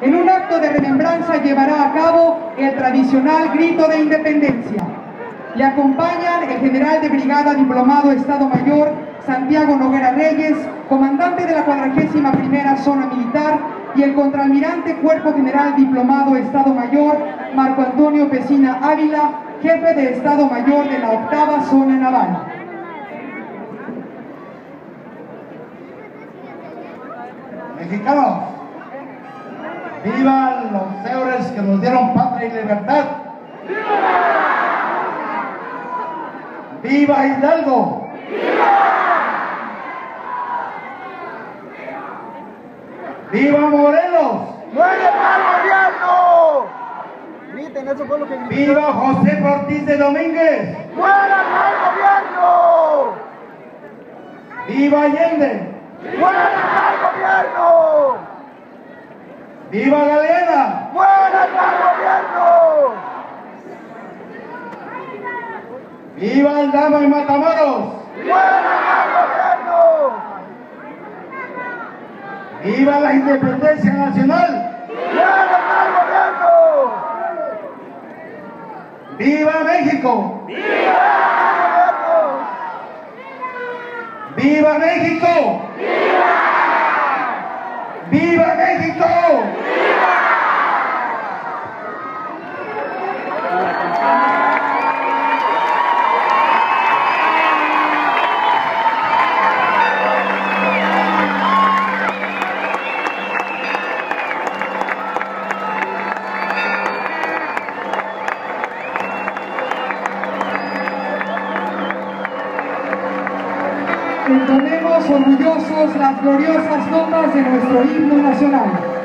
en un acto de remembranza llevará a cabo el tradicional grito de independencia. Le acompañan el general de brigada diplomado Estado Mayor Santiago Noguera Reyes, comandante de la 41 Zona Militar, y el contraalmirante Cuerpo General Diplomado Estado Mayor Marco Antonio Pesina Ávila, jefe de Estado Mayor de la Octava Zona Naval. Mexicanos, vivan los héroes que nos dieron patria y libertad. ¡Viva Hidalgo! ¡Viva Morelos! ¡Muere el gobierno! Griten, eso fue lo que gritaron. ¡Viva José Ortiz de Domínguez! ¡Muera el gobierno! ¡Viva Allende! ¡Muera el gobierno! ¡Viva Galeana! ¡Muera el gobierno! ¡Viva Aldama y Matamoros! ¡Muera el gobierno! ¡Viva la independencia nacional! ¡Muera el gobierno! ¡Viva México! ¡Viva México! ¡Viva México! Entonemos orgullosos las gloriosas notas de nuestro himno nacional.